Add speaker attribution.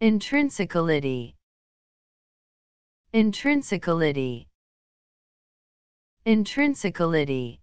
Speaker 1: intrinsicality. Intrinsicality. Intrinsicality.